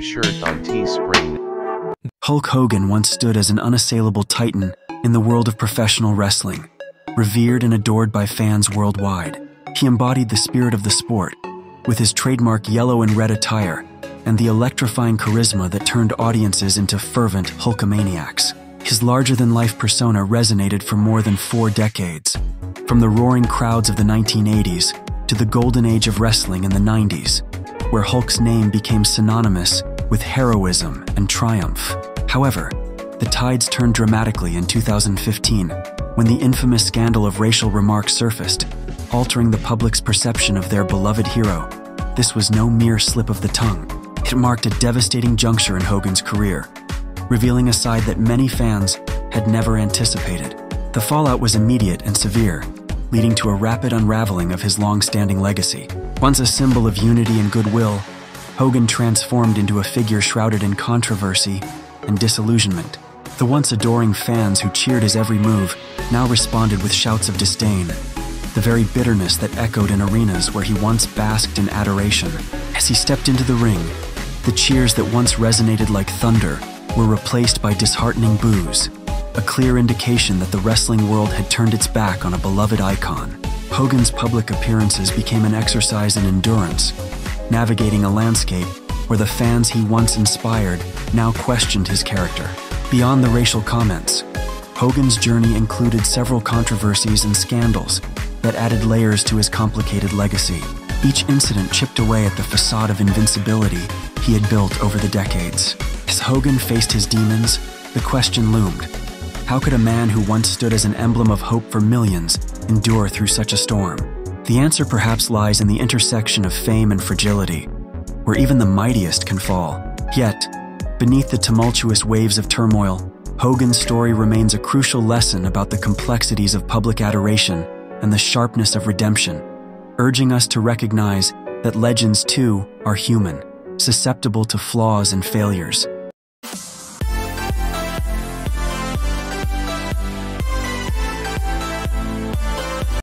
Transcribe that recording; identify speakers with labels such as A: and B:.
A: shirt on Teespring.
B: Hulk Hogan once stood as an unassailable titan in the world of professional wrestling, revered and adored by fans worldwide. He embodied the spirit of the sport, with his trademark yellow and red attire and the electrifying charisma that turned audiences into fervent Hulkamaniacs. His larger than life persona resonated for more than four decades. From the roaring crowds of the 1980s to the golden age of wrestling in the 90s, where Hulk's name became synonymous with heroism and triumph. However, the tides turned dramatically in 2015 when the infamous scandal of racial remarks surfaced, altering the public's perception of their beloved hero. This was no mere slip of the tongue. It marked a devastating juncture in Hogan's career, revealing a side that many fans had never anticipated. The fallout was immediate and severe, leading to a rapid unraveling of his long-standing legacy. Once a symbol of unity and goodwill, Hogan transformed into a figure shrouded in controversy and disillusionment. The once adoring fans who cheered his every move now responded with shouts of disdain, the very bitterness that echoed in arenas where he once basked in adoration. As he stepped into the ring, the cheers that once resonated like thunder were replaced by disheartening boos, a clear indication that the wrestling world had turned its back on a beloved icon. Hogan's public appearances became an exercise in endurance, navigating a landscape where the fans he once inspired now questioned his character. Beyond the racial comments, Hogan's journey included several controversies and scandals that added layers to his complicated legacy. Each incident chipped away at the facade of invincibility he had built over the decades. As Hogan faced his demons, the question loomed how could a man who once stood as an emblem of hope for millions endure through such a storm? The answer perhaps lies in the intersection of fame and fragility, where even the mightiest can fall. Yet, beneath the tumultuous waves of turmoil, Hogan's story remains a crucial lesson about the complexities of public adoration and the sharpness of redemption, urging us to recognize that legends too are human, susceptible to flaws and failures.